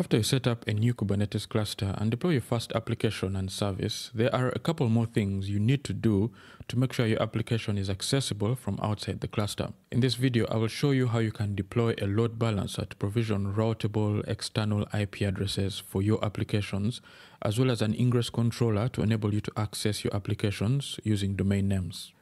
After you set up a new Kubernetes cluster and deploy your first application and service, there are a couple more things you need to do to make sure your application is accessible from outside the cluster. In this video, I will show you how you can deploy a load balancer to provision routable external IP addresses for your applications, as well as an ingress controller to enable you to access your applications using domain names.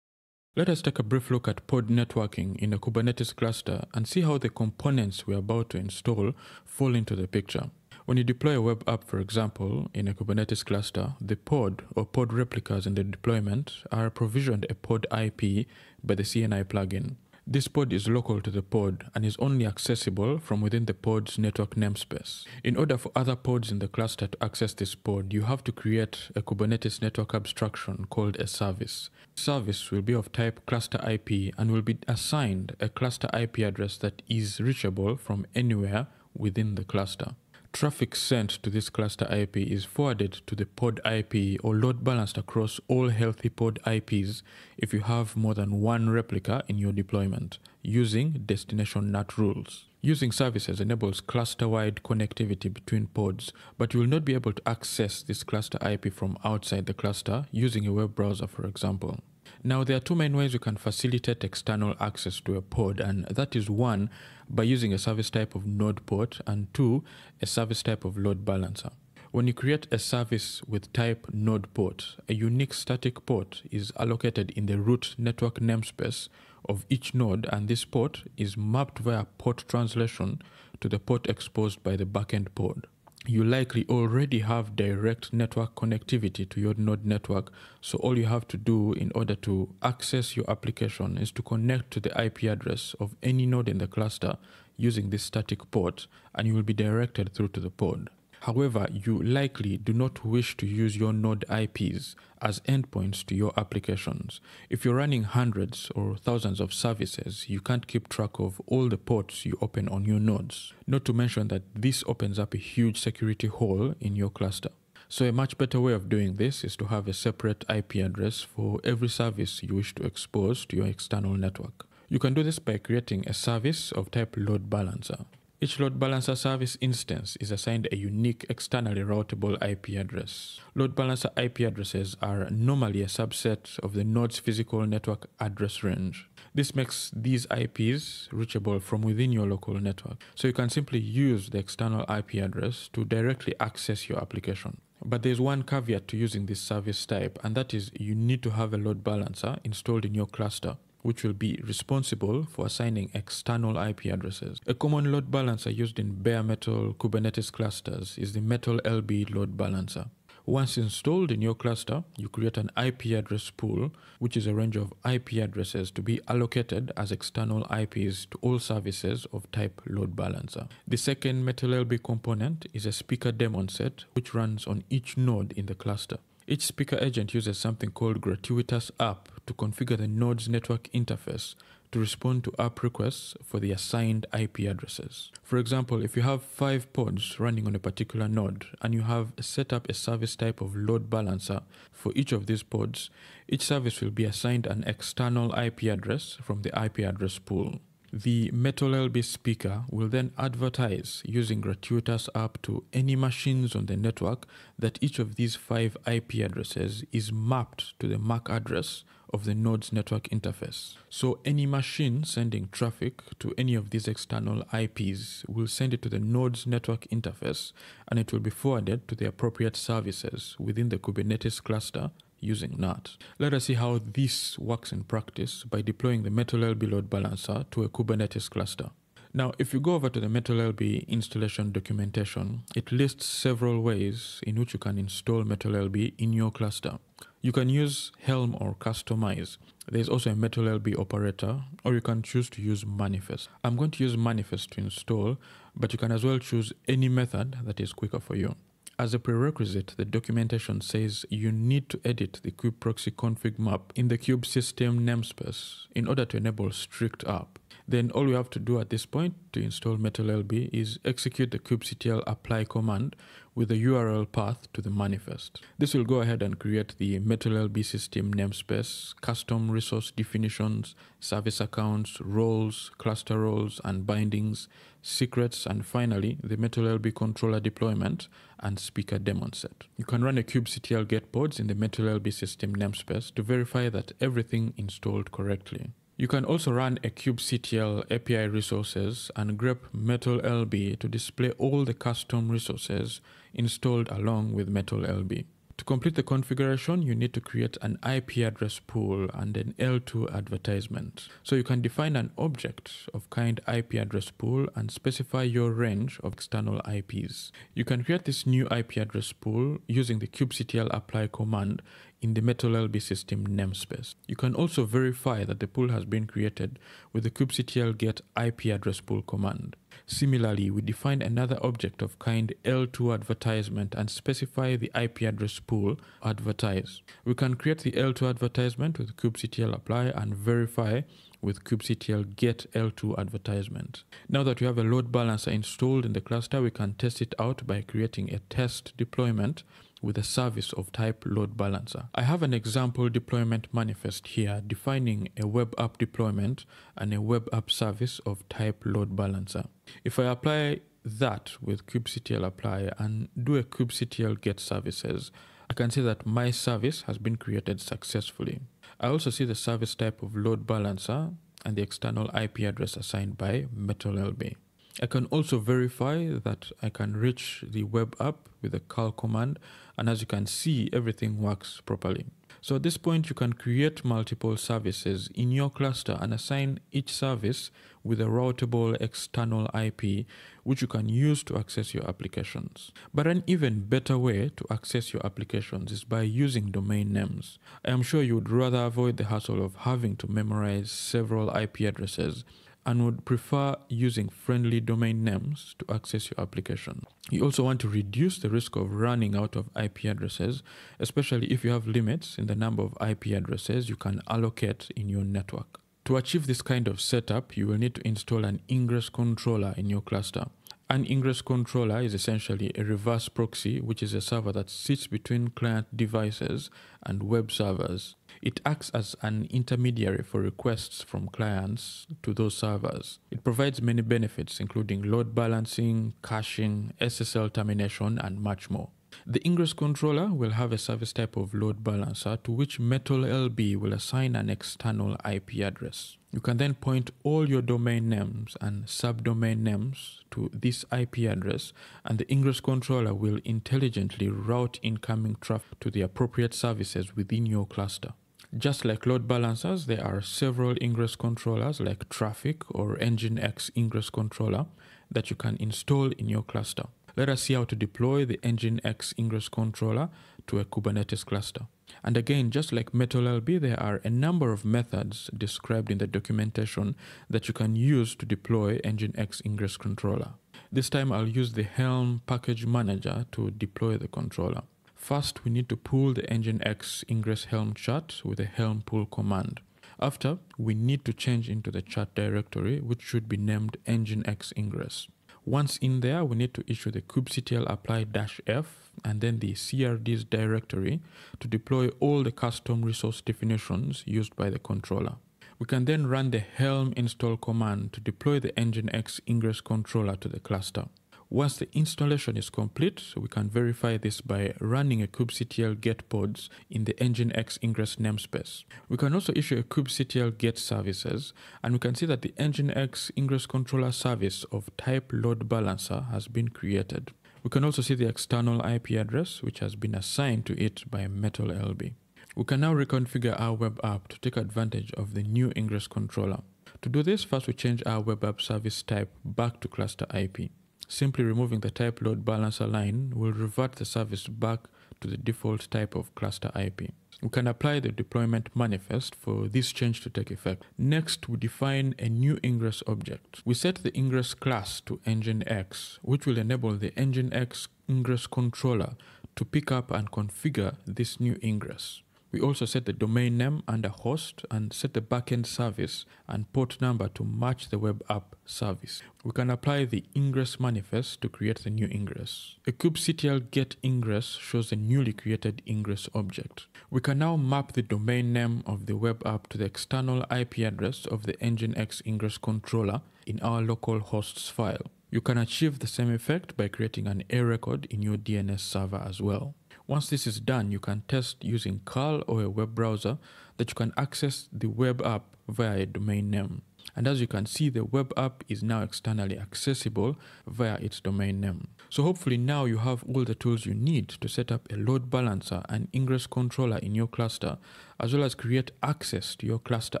Let us take a brief look at pod networking in a Kubernetes cluster and see how the components we're about to install fall into the picture. When you deploy a web app, for example, in a Kubernetes cluster, the pod or pod replicas in the deployment are provisioned a pod IP by the CNI plugin. This pod is local to the pod and is only accessible from within the pod's network namespace. In order for other pods in the cluster to access this pod, you have to create a Kubernetes network abstraction called a service. Service will be of type cluster IP and will be assigned a cluster IP address that is reachable from anywhere within the cluster. Traffic sent to this cluster IP is forwarded to the pod IP or load balanced across all healthy pod IPs if you have more than one replica in your deployment using destination NAT rules. Using services enables cluster-wide connectivity between pods, but you will not be able to access this cluster IP from outside the cluster using a web browser, for example. Now, there are two main ways you can facilitate external access to a pod, and that is one, by using a service type of node port, and two, a service type of load balancer. When you create a service with type node port, a unique static port is allocated in the root network namespace of each node, and this port is mapped via port translation to the port exposed by the backend pod you likely already have direct network connectivity to your node network. So all you have to do in order to access your application is to connect to the IP address of any node in the cluster using this static port and you will be directed through to the pod. However, you likely do not wish to use your node IPs as endpoints to your applications. If you're running hundreds or thousands of services, you can't keep track of all the ports you open on your nodes. Not to mention that this opens up a huge security hole in your cluster. So a much better way of doing this is to have a separate IP address for every service you wish to expose to your external network. You can do this by creating a service of type load balancer. Each load balancer service instance is assigned a unique externally routable IP address. Load balancer IP addresses are normally a subset of the node's physical network address range. This makes these IPs reachable from within your local network. So you can simply use the external IP address to directly access your application. But there's one caveat to using this service type, and that is you need to have a load balancer installed in your cluster which will be responsible for assigning external IP addresses. A common load balancer used in bare metal Kubernetes clusters is the MetalLB load balancer. Once installed in your cluster, you create an IP address pool, which is a range of IP addresses to be allocated as external IPs to all services of type load balancer. The second MetalLB component is a speaker daemon set, which runs on each node in the cluster. Each speaker agent uses something called gratuitous ARP to configure the node's network interface to respond to ARP requests for the assigned IP addresses. For example, if you have five pods running on a particular node and you have set up a service type of load balancer for each of these pods, each service will be assigned an external IP address from the IP address pool. The MetalLB speaker will then advertise using gratuitous ARP to any machines on the network that each of these five IP addresses is mapped to the MAC address of the node's network interface. So any machine sending traffic to any of these external IPs will send it to the node's network interface and it will be forwarded to the appropriate services within the Kubernetes cluster using NAT. Let us see how this works in practice by deploying the MetalLB load balancer to a Kubernetes cluster. Now, if you go over to the MetalLB installation documentation, it lists several ways in which you can install MetalLB in your cluster. You can use Helm or Kustomize. There's also a MetalLB operator, or you can choose to use Manifest. I'm going to use Manifest to install, but you can as well choose any method that is quicker for you. As a prerequisite, the documentation says you need to edit the kubeproxy config map in the kube system namespace in order to enable strict ARP. Then all you have to do at this point to install MetalLB is execute the kubectl apply command, with the URL path to the manifest. This will go ahead and create the MetalLB system namespace, custom resource definitions, service accounts, roles, cluster roles, and bindings, secrets, and finally the MetalLB controller deployment and speaker daemon set. You can run a kubectl get pods in the MetalLB system namespace to verify that everything installed correctly. You can also run a kubectl API resources and grep MetalLB to display all the custom resources installed along with MetalLB. To complete the configuration, you need to create an IP address pool and an L2 advertisement. So you can define an object of kind IP address pool and specify your range of external IPs. You can create this new IP address pool using the kubectl apply command in the MetalLB system namespace. You can also verify that the pool has been created with the kubectl get IP address pool command. Similarly, we define another object of kind L2 advertisement and specify the IP address pool advertise. We can create the L2 advertisement with kubectl apply and verify with kubectl get L2 advertisement. Now that we have a load balancer installed in the cluster, we can test it out by creating a test deployment with a service of type load balancer. I have an example deployment manifest here defining a web app deployment and a web app service of type load balancer. If I apply that with kubectl apply and do a kubectl get services, can see that my service has been created successfully. I also see the service type of load balancer and the external IP address assigned by MetalLB. I can also verify that I can reach the web app with the curl command and as you can see everything works properly. So at this point you can create multiple services in your cluster and assign each service with a routable external IP which you can use to access your applications. But an even better way to access your applications is by using domain names. I am sure you would rather avoid the hassle of having to memorize several IP addresses and would prefer using friendly domain names to access your application. You also want to reduce the risk of running out of IP addresses, especially if you have limits in the number of IP addresses you can allocate in your network. To achieve this kind of setup, you will need to install an ingress controller in your cluster. An ingress controller is essentially a reverse proxy, which is a server that sits between client devices and web servers. It acts as an intermediary for requests from clients to those servers. It provides many benefits, including load balancing, caching, SSL termination, and much more. The ingress controller will have a service type of load balancer to which MetalLB will assign an external IP address. You can then point all your domain names and subdomain names to this IP address and the ingress controller will intelligently route incoming traffic to the appropriate services within your cluster. Just like load balancers, there are several ingress controllers like Traefik or Nginx ingress controller that you can install in your cluster. Let us see how to deploy the Nginx ingress controller to a Kubernetes cluster. And again, just like MetalLB, there are a number of methods described in the documentation that you can use to deploy Nginx ingress controller. This time I'll use the Helm package manager to deploy the controller. First, we need to pull the Nginx ingress Helm chart with the Helm pull command. After, we need to change into the chart directory, which should be named Nginx ingress. Once in there, we need to issue the kubectl apply -f and then the crds directory to deploy all the custom resource definitions used by the controller. We can then run the helm install command to deploy the nginx ingress controller to the cluster. Once the installation is complete, we can verify this by running a kubectl get pods in the nginx ingress namespace. We can also issue a kubectl get services, and we can see that the nginx ingress controller service of type load balancer has been created. We can also see the external IP address, which has been assigned to it by MetalLB. We can now reconfigure our web app to take advantage of the new ingress controller. To do this, first we change our web app service type back to cluster IP. Simply removing the type load balancer line will revert the service back to the default type of cluster IP. We can apply the deployment manifest for this change to take effect. Next, we define a new ingress object. We set the ingress class to nginx, which will enable the nginx ingress controller to pick up and configure this new ingress. We also set the domain name under host and set the backend service and port number to match the web app service. We can apply the ingress manifest to create the new ingress. A kubectl get ingress shows the newly created ingress object. We can now map the domain name of the web app to the external IP address of the Nginx ingress controller in our local hosts file. You can achieve the same effect by creating an A record in your DNS server as well. Once this is done, you can test using curl or a web browser that you can access the web app via a domain name. And as you can see, the web app is now externally accessible via its domain name. So hopefully now you have all the tools you need to set up a load balancer and ingress controller in your cluster, as well as create access to your cluster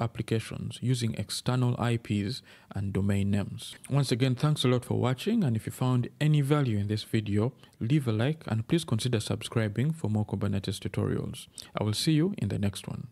applications using external IPs and domain names. Once again, thanks a lot for watching. And if you found any value in this video, leave a like and please consider subscribing for more Kubernetes tutorials. I will see you in the next one.